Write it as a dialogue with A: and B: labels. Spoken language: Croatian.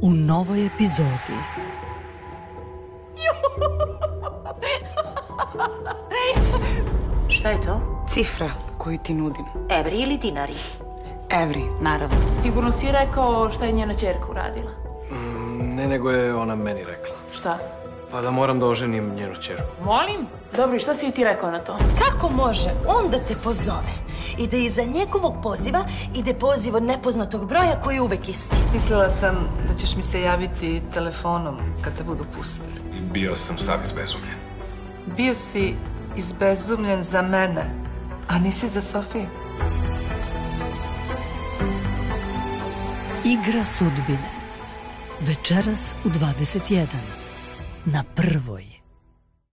A: u novoj epizodi.
B: Šta je to?
C: Cifra koju ti nudim.
B: Evri ili dinari?
C: Evri, naravno.
D: Sigurno si rekao šta je njena čerka uradila.
E: Ne, nego je ona meni rekla.
D: Šta?
E: Pa da moram da oženim njenu čerku.
D: Molim? Dobro, i šta si ti rekao na to?
F: Kako može on da te pozove i da iza njegovog poziva ide poziv od nepoznatog broja koji je uvek isti?
G: Mislila sam da ćeš mi se javiti telefonom kad te budu pustili.
H: Bio sam sav izbezumljen.
G: Bio si izbezumljen za mene, a nisi za Sofiju.
A: Igra sudbine. Večeras u 21. Na prvoj.